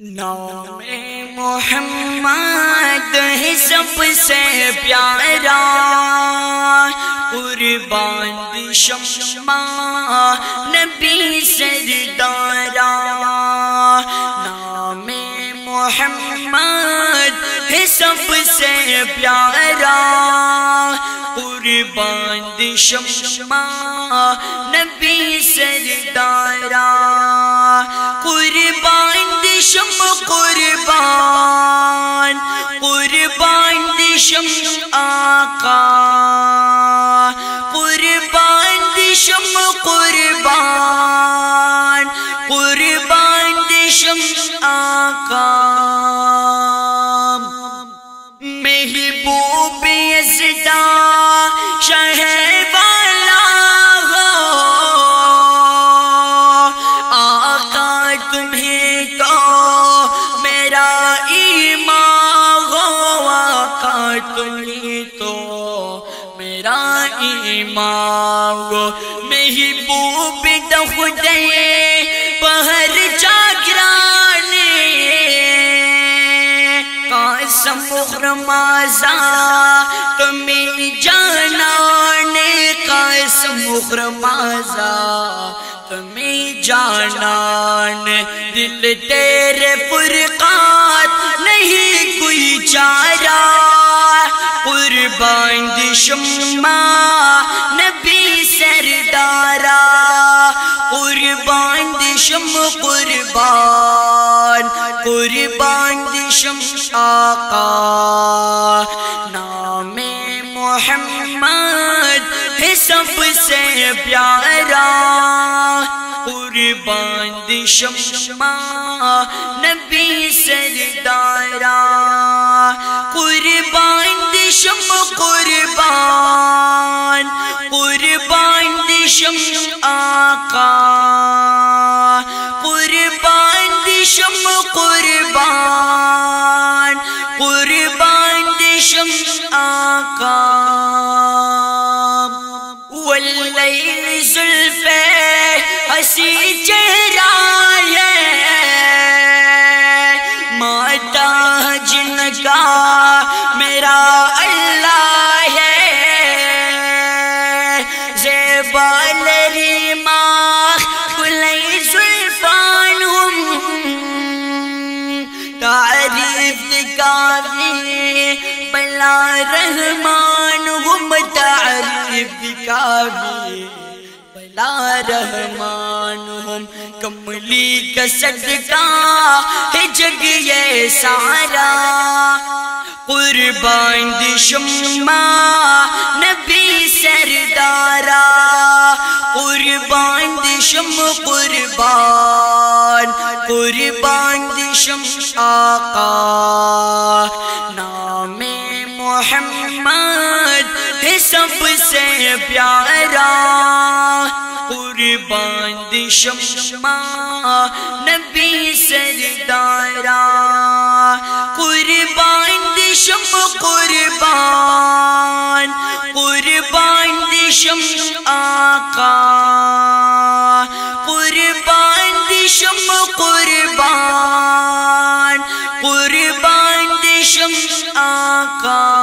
نام محمد ہے سب سے پیارا، قربان شما نبی سردارا۔ نام محمد ہے سب سے پیارا قربان شما نبی سردارا قربان دشم قربان قربان دشم آقا، قربان دشم قربان قربان دشم آقا۔ محبوب یزدا تمہیں تو میرا ایمان ہو آقا تمہیں تو میرا ایمان ہو محبوب دخ دے بہر جاگرانے قاسم مخرمازا تمہیں جانانے قاسم مخرمازا تمہیں جانان، دل تیرے فرقات، نہیں کوئی چارہ۔ قربان دشما نبی سردارا قربان دشم، قربان۔ قربان دشم، آقا۔ نام محمد ہے سب سے پیارا۔ قربان دشما نبی سردارا قربان دشم قربان قربان دشم آقا، قربان دشم قربان قربان دشم آقا. واللیل زلفے ہسی چہرہ ماتا جن کا میرا اللہ ہے۔ زیبال ریماخ کلی زلفان ہم۔ تعریف کافی بلا رحمان ہم، تعریف کافی بلا رحمان ہم کملی کا صدقہ ہے جگ یہ سارا۔ قربان دشما نبی سردارا قربان دشم قربان قربان دشم آقا۔ نام محمد ہے سب سے پیارا۔ قربان دشما نبی سردارا قربان دشم قربان قربان دشم آقا قربان دشم قربان قربان دشم آقا۔